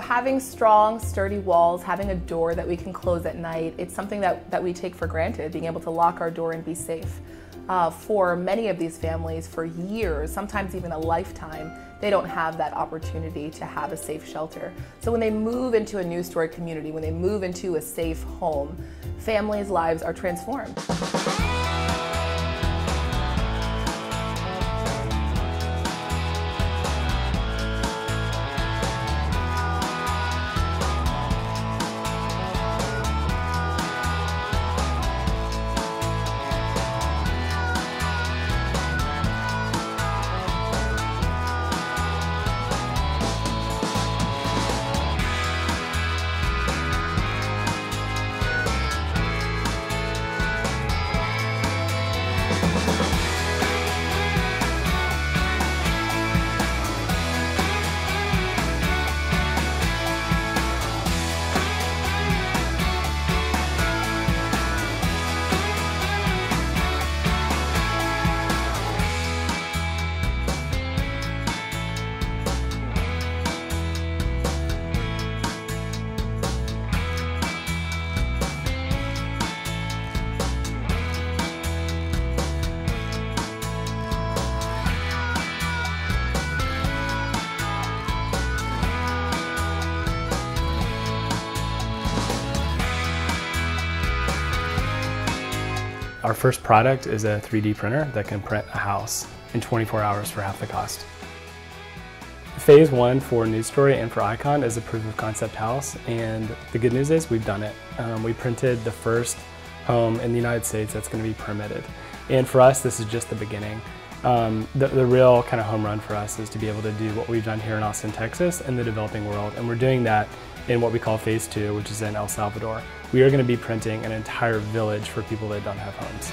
So having strong, sturdy walls, having a door that we can close at night, it's something that, that we take for granted, being able to lock our door and be safe. Uh, for many of these families, for years, sometimes even a lifetime, they don't have that opportunity to have a safe shelter. So when they move into a new story community, when they move into a safe home, families' lives are transformed. Our first product is a 3D printer that can print a house in 24 hours for half the cost. Phase one for New Story and for Icon is a proof of concept house, and the good news is we've done it. Um, we printed the first home in the United States that's going to be permitted. And for us, this is just the beginning. Um, the, the real kind of home run for us is to be able to do what we've done here in Austin, Texas, in the developing world. And we're doing that in what we call phase two, which is in El Salvador. We are going to be printing an entire village for people that don't have homes.